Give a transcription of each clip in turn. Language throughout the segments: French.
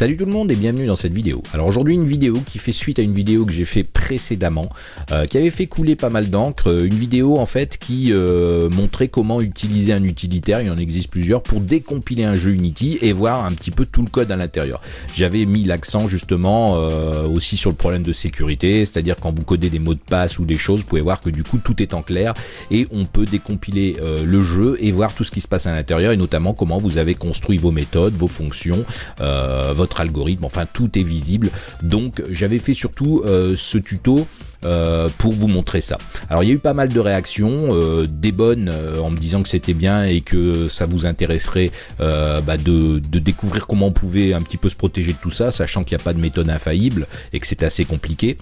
Salut tout le monde et bienvenue dans cette vidéo. Alors aujourd'hui une vidéo qui fait suite à une vidéo que j'ai fait précédemment, euh, qui avait fait couler pas mal d'encre, une vidéo en fait qui euh, montrait comment utiliser un utilitaire, il en existe plusieurs, pour décompiler un jeu Unity et voir un petit peu tout le code à l'intérieur. J'avais mis l'accent justement euh, aussi sur le problème de sécurité, c'est-à-dire quand vous codez des mots de passe ou des choses, vous pouvez voir que du coup tout est en clair et on peut décompiler le jeu et voir tout ce qui se passe à l'intérieur et notamment comment vous avez construit vos méthodes, vos fonctions, votre algorithme, enfin tout est visible. Donc j'avais fait surtout euh, ce tuto euh, pour vous montrer ça. Alors il y a eu pas mal de réactions, euh, des bonnes euh, en me disant que c'était bien et que ça vous intéresserait bah, de, de, découvrir comment on pouvait un petit peu se protéger de tout ça, sachant qu'il n'y a pas de méthode infaillible et que c'est assez compliqué,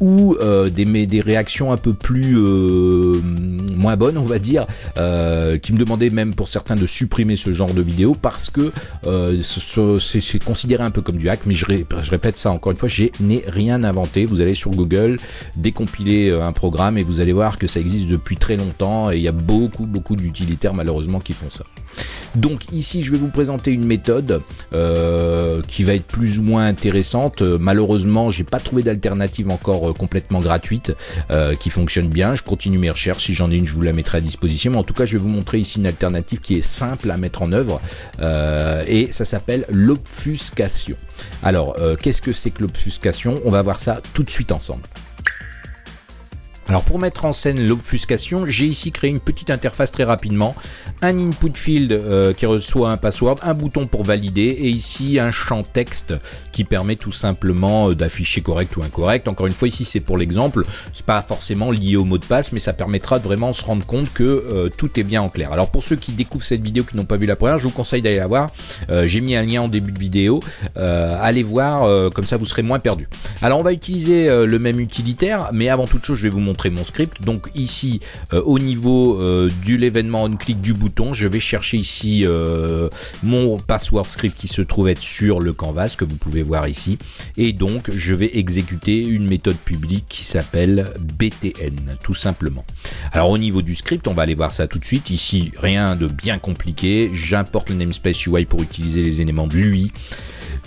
ou des, des réactions un peu plus moins bonnes, on va dire, qui me demandaient même pour certains de supprimer ce genre de vidéo parce que c'est considéré un peu comme du hack, mais je, je répète ça encore une fois, je n'ai rien inventé. Vous allez sur Google, décompiler euh, un programme et vous allez voir que ça existe depuis très longtemps et il y a beaucoup beaucoup d'utilitaires malheureusement qui font ça. Donc ici je vais vous présenter une méthode euh, qui va être plus ou moins intéressante. Malheureusement j'ai pas trouvé d'alternative encore euh, complètement gratuite qui fonctionne bien. Je continue mes recherches. Si j'en ai une je vous la mettrai à disposition. Mais en tout cas je vais vous montrer ici une alternative qui est simple à mettre en œuvre et ça s'appelle l'obfuscation. Alors qu'est-ce que c'est que l'obfuscation? On va voir ça tout de suite ensemble. Alors pour mettre en scène l'obfuscation, j'ai ici créé une petite interface très rapidement, un input field euh, qui reçoit un password, un bouton pour valider et ici un champ texte qui permet tout simplement euh, d'afficher correct ou incorrect. Encore une fois ici c'est pour l'exemple, c'est pas forcément lié au mot de passe mais ça permettra de vraiment se rendre compte que euh, tout est bien en clair. Alors pour ceux qui découvrent cette vidéo qui n'ont pas vu la première, je vous conseille d'aller la voir. j'ai mis un lien en début de vidéo, allez voir comme ça vous serez moins perdu. Alors on va utiliser le même utilitaire mais avant toute chose je vais vous montrer mon script. Donc ici, euh, au niveau euh, de l'événement on-click du bouton, je vais chercher ici euh, mon password script qui se trouve être sur le canvas que vous pouvez voir ici. Et donc, je vais exécuter une méthode publique qui s'appelle btn, tout simplement. Alors au niveau du script, on va aller voir ça tout de suite. Ici, rien de bien compliqué. J'importe le namespace UI pour utiliser les éléments de l'UI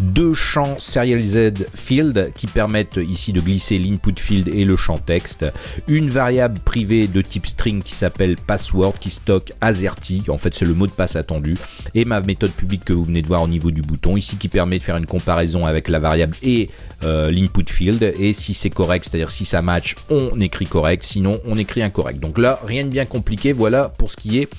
deux champs serialized field qui permettent ici de glisser l'input field et le champ texte, une variable privée de type string qui s'appelle password qui stocke AZERTY, en fait c'est le mot de passe attendu, et ma méthode publique que vous venez de voir au niveau du bouton ici qui permet de faire une comparaison avec la variable et euh, l'input field. Et si c'est correct, c'est-à-dire si ça match, on écrit correct, sinon on écrit incorrect. Donc là, rien de bien compliqué, voilà pour ce qui est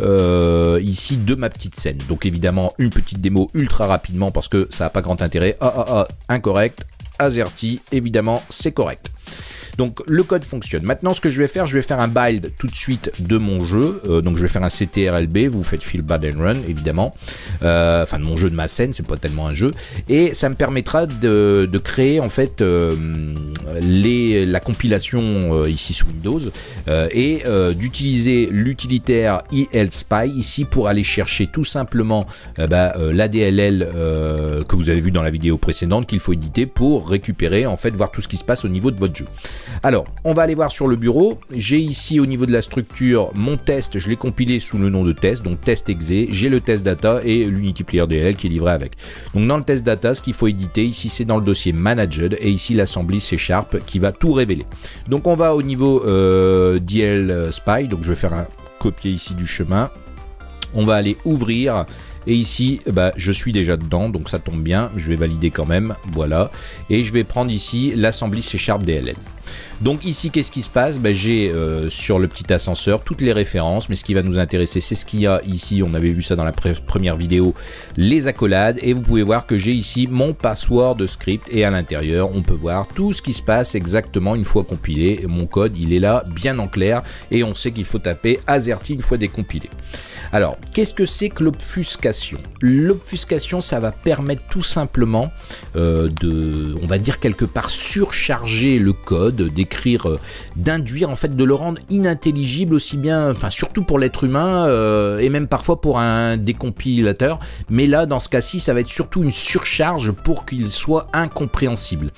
euh, ici de ma petite scène. Donc évidemment, une petite démo ultra rapidement parce que ça pas grand intérêt. Ah ah ah, incorrect, AZERTY, évidemment c'est correct. Donc le code fonctionne. Maintenant ce que je vais faire, je vais faire un build tout de suite de mon jeu. Euh, donc je vais faire un CTRLB, vous faites feel bad and run évidemment. Euh, enfin de mon jeu de ma scène, c'est pas tellement un jeu. Et ça me permettra de, créer en fait euh, la compilation ici sous Windows et d'utiliser l'utilitaire ELSpy ici pour aller chercher tout simplement bah, l'ADLL que vous avez vu dans la vidéo précédente qu'il faut éditer pour récupérer en fait voir tout ce qui se passe au niveau de votre jeu. Alors, on va aller voir sur le bureau. J'ai ici au niveau de la structure mon test, je l'ai compilé sous le nom de test, donc test exe. J'ai le test data et l'unity player DLL qui est livré avec. Donc dans le test data, ce qu'il faut éditer ici, c'est dans le dossier managed et ici l'assembly C Sharp qui va tout révéler. Donc on va au niveau euh, DL Spy, donc je vais faire un copier ici du chemin. On va aller ouvrir et ici, bah, je suis déjà dedans, donc ça tombe bien. Je vais valider quand même. Voilà. Et je vais prendre ici l'assembly C Sharp DLL. Donc ici, qu'est-ce qui se passe? Ben, J'ai euh, sur le petit ascenseur toutes les références, mais ce qui va nous intéresser, c'est ce qu'il y a ici. On avait vu ça dans la première vidéo, les accolades. Et vous pouvez voir que j'ai ici mon password de script. Et à l'intérieur, on peut voir tout ce qui se passe exactement une fois compilé. Mon code, il est là, bien en clair. Et on sait qu'il faut taper AZERTY une fois décompilé. Alors, qu'est-ce que c'est que l'obfuscation? L'obfuscation, ça va permettre tout simplement euh, de, on va dire quelque part, surcharger le code, euh, d'induire, en fait, de le rendre inintelligible aussi bien, enfin, surtout pour l'être humain euh, et même parfois pour un décompilateur. Mais là, dans ce cas-ci, ça va être surtout une surcharge pour qu'il soit incompréhensible.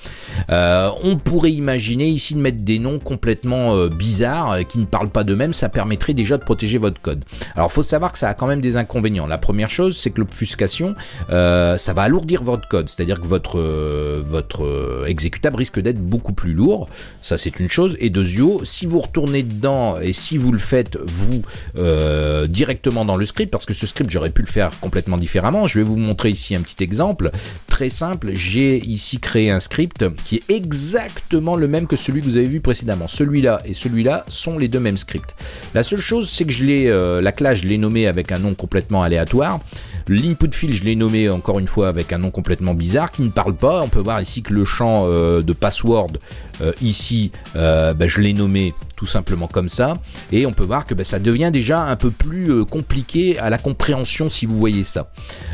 on pourrait imaginer ici de mettre des noms complètement bizarres qui ne parlent pas d'eux-mêmes, ça permettrait déjà de protéger votre code. Alors, faut savoir que ça a quand même des inconvénients. La première chose, c'est que l'obfuscation, euh, ça va alourdir votre code, c'est-à-dire que votre, euh, votre euh, exécutable risque d'être beaucoup plus lourd. Ça, c'est une chose. Et deuxièmement, si vous retournez dedans et si vous le faites vous directement dans le script, parce que ce script, j'aurais pu le faire complètement différemment. Je vais vous montrer ici un petit exemple très simple. J'ai ici créé un script qui est exactement le même que celui que vous avez vu précédemment. Celui-là et celui-là sont les deux mêmes scripts. La seule chose, c'est que je l'ai, la classe, je l'ai nommée avec un nom complètement aléatoire. L'input field, je l'ai nommé encore une fois avec un nom complètement bizarre qui ne parle pas. On peut voir ici que le champ euh, de password euh, ici, euh, ben, je l'ai nommé tout simplement comme ça. Et on peut voir que ben, ça devient déjà un peu plus compliqué à la compréhension si vous voyez ça.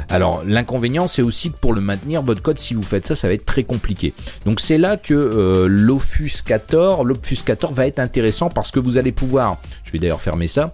Alors l'inconvénient c'est aussi que pour le maintenir, votre code, si vous faites ça, ça va être très compliqué. Donc c'est là que l'obfuscator, l'obfuscator va être intéressant parce que vous allez pouvoir, je vais d'ailleurs fermer ça,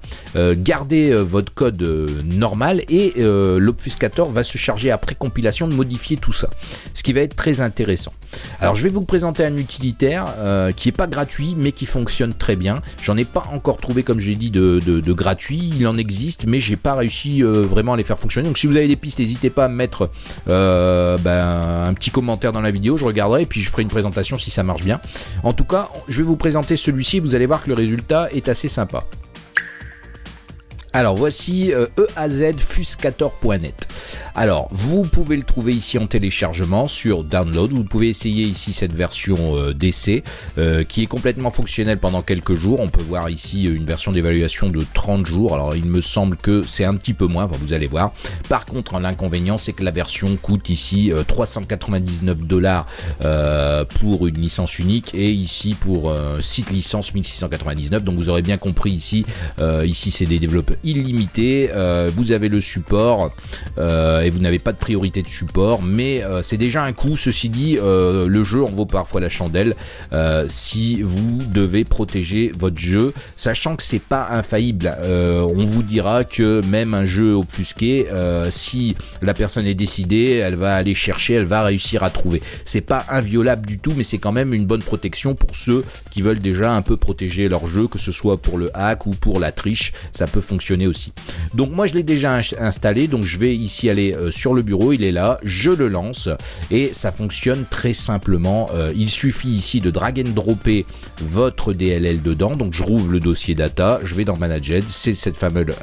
garder votre code normal et l'obfuscator va se charger après compilation de modifier tout ça. Ce qui va être très intéressant. Alors je vais vous présenter un utilitaire euh, qui est pas gratuit mais qui fonctionne très bien. J'en ai pas encore trouvé comme j'ai dit de, gratuit, il en existe mais j'ai pas réussi euh, vraiment à les faire fonctionner. Donc si vous avez des pistes, n'hésitez pas à me mettre euh, ben, un petit commentaire dans la vidéo, je regarderai et puis je ferai une présentation si ça marche bien. En tout cas, je vais vous présenter celui-ci, vous allez voir que le résultat est assez sympa. Alors voici eazfuscator.net. Alors, vous pouvez le trouver ici en téléchargement sur Download. Vous pouvez essayer ici cette version euh, d'essai euh, qui est complètement fonctionnelle pendant quelques jours. On peut voir ici euh, une version d'évaluation de 30 jours. Alors, il me semble que c'est un petit peu moins, vous allez voir. Par contre, l'inconvénient, c'est que la version coûte ici 399 dollars pour une licence unique et ici pour 6 licences 1699. Donc, vous aurez bien compris ici, ici c'est des développeurs illimités. vous avez le support et vous n'avez pas de priorité de support, mais euh, c'est déjà un coût. Ceci dit, euh, le jeu en vaut parfois la chandelle euh, si vous devez protéger votre jeu, sachant que c'est pas infaillible. on vous dira que même un jeu obfusqué, si la personne est décidée, elle va aller chercher, elle va réussir à trouver. C'est pas inviolable du tout, mais c'est quand même une bonne protection pour ceux qui veulent déjà un peu protéger leur jeu, que ce soit pour le hack ou pour la triche, ça peut fonctionner aussi. Donc moi je l'ai déjà installé, donc je vais ici aller euh, sur le bureau, il est là, je le lance et ça fonctionne très simplement. Euh, il suffit ici de drag and dropper votre DLL dedans. Donc je rouvre le dossier data, je vais dans Managed, c'est cette fameuse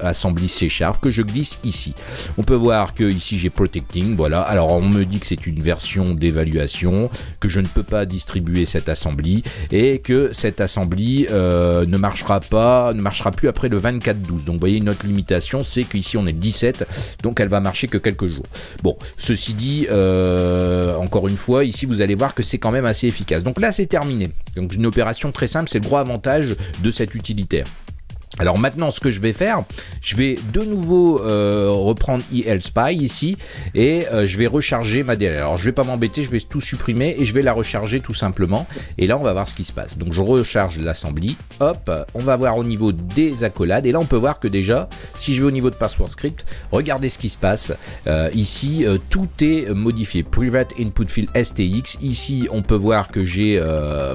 assembly C Sharp que je glisse ici. On peut voir que ici j'ai Protecting, voilà. Alors on me dit que c'est une version d'évaluation, que je ne peux pas distribuer cette assembly et que cette assembly euh, ne marchera pas, ne marchera plus après le 24-12. Donc vous voyez notre limitation, c'est qu'ici on est le 17, donc elle va marcher que quelques jours. Bon, ceci dit, euh, encore une fois, ici vous allez voir que c'est quand même assez efficace. Donc là c'est terminé. Donc une opération très simple, c'est le gros avantage de cet utilitaire. Alors maintenant, ce que je vais faire, je vais de nouveau euh, reprendre ELSpy ici et euh, je vais recharger ma DLL. Alors je vais pas m'embêter, je vais tout supprimer et je vais la recharger tout simplement. Et là, on va voir ce qui se passe. Donc je recharge l'assembly. Hop, on va voir au niveau des accolades. Et là, on peut voir que déjà, si je vais au niveau de password script, regardez ce qui se passe. Euh, ici, tout est modifié. Private input field STX. Ici, on peut voir que j'ai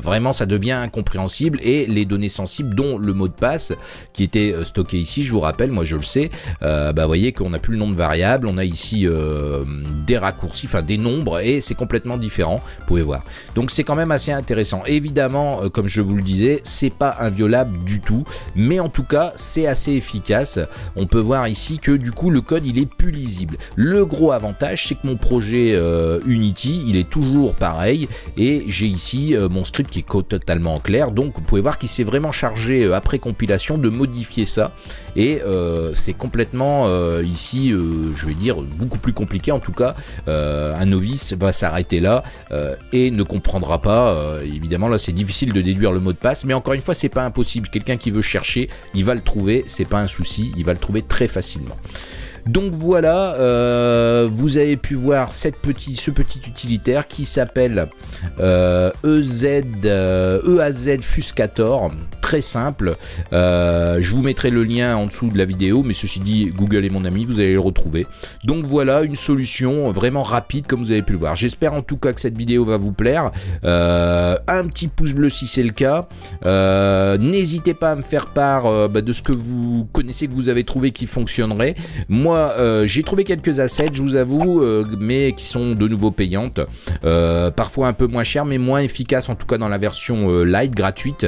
vraiment, ça devient incompréhensible et les données sensibles, dont le mot de passe qui était euh, stocké ici, je vous rappelle, moi je le sais, euh, bah, voyez qu'on n'a plus le nombre de variables, on a ici euh, des raccourcis, enfin des nombres, et c'est complètement différent, vous pouvez voir. Donc c'est quand même assez intéressant. Évidemment, comme je vous le disais, c'est pas inviolable du tout, mais en tout cas, c'est assez efficace. On peut voir ici que du coup, le code, il est plus lisible. Le gros avantage, c'est que mon projet Unity, il est toujours pareil, et j'ai ici mon script qui est totalement clair, donc vous pouvez voir qu'il s'est vraiment chargé après compilation de modifier ça. Et euh, c'est complètement euh, ici, euh, je vais dire, beaucoup plus compliqué. En tout cas, un novice va s'arrêter là et ne comprendra pas. évidemment, là, c'est difficile de déduire le mot de passe, mais encore une fois, c'est pas impossible. Quelqu'un qui veut chercher, il va le trouver. C'est pas un souci, il va le trouver très facilement. Donc voilà, vous avez pu voir cette petit, ce petit utilitaire qui s'appelle EZ, EAZ Fuscator. Très simple. je vous mettrai le lien en dessous de la vidéo, mais ceci dit, Google est mon ami, vous allez le retrouver. Donc voilà une solution vraiment rapide comme vous avez pu le voir. J'espère en tout cas que cette vidéo va vous plaire. un petit pouce bleu si c'est le cas. N'hésitez pas à me faire part bah, de ce que vous connaissez, que vous avez trouvé qui fonctionnerait. Moi, j'ai trouvé quelques assets, je vous avoue, mais qui sont de nouveau payantes. parfois un peu moins cher, mais moins efficace en tout cas dans la version light gratuite,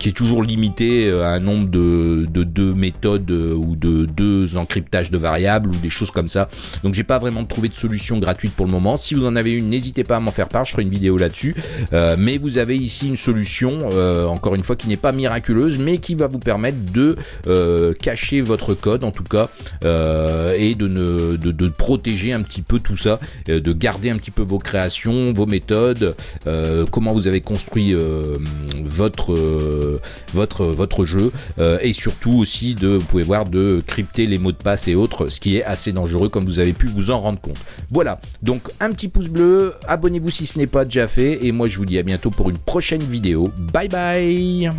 qui est toujours limitée à un nombre de, de deux méthodes ou de deux encryptages de variables ou des choses comme ça. Donc j'ai pas vraiment trouvé de solution gratuite pour le moment. Si vous en avez une, n'hésitez pas à m'en faire part, je ferai une vidéo là-dessus. mais vous avez ici une solution, encore une fois, qui n'est pas miraculeuse, mais qui va vous permettre de cacher votre code en tout cas et de, ne, de, protéger un petit peu tout ça, de garder un petit peu vos créations, vos méthodes, comment vous avez construit votre, votre, votre jeu. Et surtout aussi de, vous pouvez voir, de crypter les mots de passe et autres, ce qui est assez dangereux comme vous avez pu vous en rendre compte. Voilà, donc un petit pouce bleu, abonnez-vous si ce n'est pas déjà fait. Et moi je vous dis à bientôt pour une prochaine vidéo. Bye bye